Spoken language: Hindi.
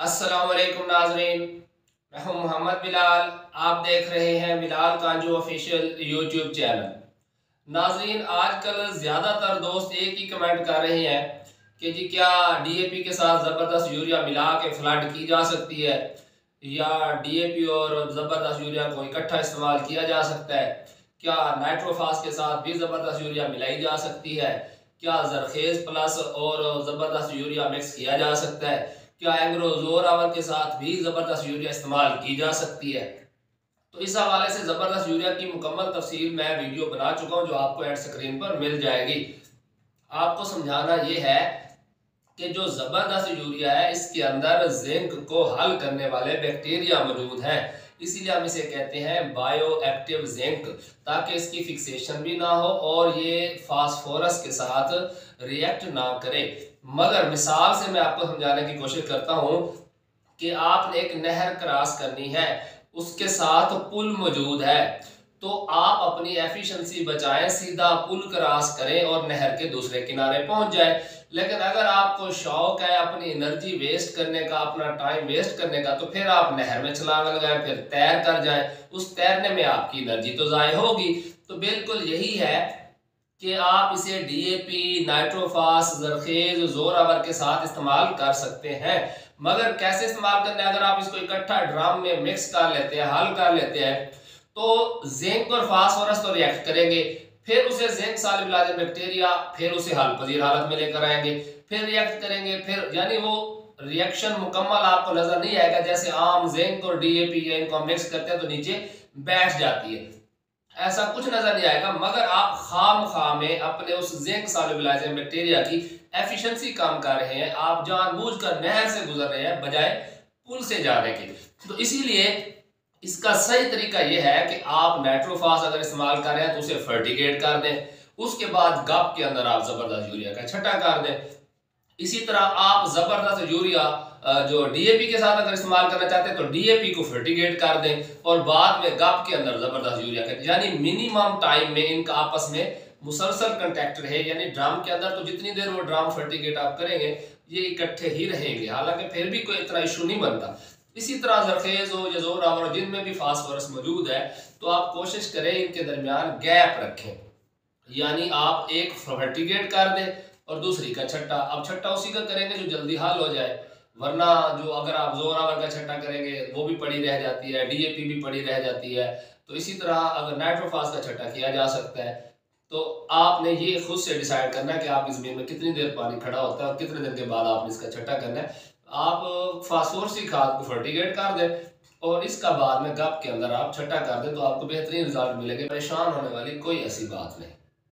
असलकुम नाजरीन, मैं हूँ मोहम्मद बिलाल। आप देख रहे हैं Bilal Kanju official YouTube channel नाजरीन, आजकल ज़्यादातर दोस्त एक ही कमेंट कर रहे हैं कि जी क्या डीएपी के साथ ज़बरदस्त यूरिया मिला के फ्लड की जा सकती है? या डीएपी और ज़बरदस्त यूरिया को इकट्ठा इस्तेमाल किया जा सकता है? क्या नाइट्रोफास के साथ भी ज़बरदस्त यूरिया मिलाई जा सकती है? क्या जरखेज प्लस और ज़बरदस्त यूरिया मिक्स किया जा सकता है? क्या एंग्रोजोर आवर के साथ भी ज़बरदस्त यूरिया इस्तेमाल की जा सकती है? तो इस हवाले से ज़बरदस्त यूरिया की मुकम्मल तफसील मैं वीडियो बना चुका हूँ, जो आपको एड स्क्रीन पर मिल जाएगी। आपको समझाना यह है कि जो ज़बरदस्त यूरिया है, इसके अंदर जिंक को हल करने वाले बैक्टीरिया मौजूद हैं। इसीलिए हम इसे कहते हैं बायो एक्टिव जिंक ताकि इसकी फिक्सेशन भी ना हो और ये फास्फोरस के साथ रिएक्ट ना करे। मगर मिसाल से मैं आपको समझाने की कोशिश करता हूँ कि आपने एक नहर क्रॉस करनी है, उसके साथ पुल मौजूद है। तो आप अपनी एफिशिएंसी बचाएँ, सीधा पुल क्रॉस करें और नहर के दूसरे किनारे पहुँच जाए। लेकिन अगर आपको शौक है अपनी एनर्जी वेस्ट करने का, अपना टाइम वेस्ट करने का तो फिर आप नहर में छलांग लगाएँ, फिर तैर कर जाएँ। उस तैरने में आपकी एनर्जी तो ज़ाय होगी। तो बिल्कुल यही है कि आप इसे डीएपी नाइट्रोफास जरखेज जोरावर के साथ इस्तेमाल कर सकते हैं। मगर कैसे इस्तेमाल करना है? अगर आप इसको इकट्ठा ड्राम में मिक्स कर लेते हैं, हल कर लेते हैं तो जिंक और फास्फोरस तो रिएक्ट करेंगे, फिर उसे जिंक सालिबलाइजर बैक्टीरिया फिर उसे हल, पजीर हालत में लेकर आएँगे, फिर रिएक्ट करेंगे, फिर यानी वो रिएक्शन मुकम्मल आपको नज़र नहीं आएगा, जैसे आम जिंक और डीएपी इनको मिक्स करते हैं तो नीचे बैठ जाती है। ऐसा कुछ नज़र नहीं आएगा, मगर आप खाम खा में अपने उस जिंक सॉल्युबलाइजिंग बैक्टीरिया की एफिशिएंसी काम कर रहे हैं, आप जानबूझकर नहर से गुजर रहे हैं, बजाय पुल से जाने के। तो इसीलिए इसका सही तरीका यह है कि आप नाइट्रोफास अगर इस्तेमाल कर रहे हैं तो उसे फर्टिगेट कर दें, उसके बाद गप के अंदर आप ज़बरदस्त यूरिया का छट्टा कर दें। इसी तरह आप ज़बरदस्त यूरिया जो डीएपी के साथ अगर इस्तेमाल करना चाहते हैं तो डीएपी को फर्टिगेट कर दें और बाद में गप के अंदर ज़बरदस्त यूरिया कर यानी मिनिमम टाइम में इनका आपस में मुसलसल कंटेक्ट रहे, यानी ड्राम के अंदर तो जितनी देर वो ड्राम फर्टिगेट आप करेंगे, ये इकट्ठे ही रहेंगे। हालाँकि फिर भी कोई इतना इशू नहीं बनता। इसी तरह जरखेज हो या ज़ोर और जिनमें भी फास्फोरस मौजूद है तो आप कोशिश करें इनके दरमियान गैप रखें। यानी आप एक फर्टिगेट कर दें और दूसरी का छट्टा। अब छट्टा उसी का करेंगे जो जल्दी हल हो जाए, वरना जो अगर आप जोरावर का छट्टा करेंगे, वो भी पड़ी रह जाती है, डीएपी भी पड़ी रह जाती है। तो इसी तरह अगर नाइट्रोफास का छट्टा किया जा सकता है तो आपने ये खुद से डिसाइड करना है कि आप इस में कितनी देर पानी खड़ा होता है और कितने दिन के बाद आपने इसका छट्टा करना है। आप फास्फोरसी खाद को फर्टिगेट कर दें और इसका बाद में गप के अंदर आप छट्टा कर दें तो आपको बेहतरीन रिज़ल्ट मिलेंगे, परेशान होने वाली कोई ऐसी बात नहीं।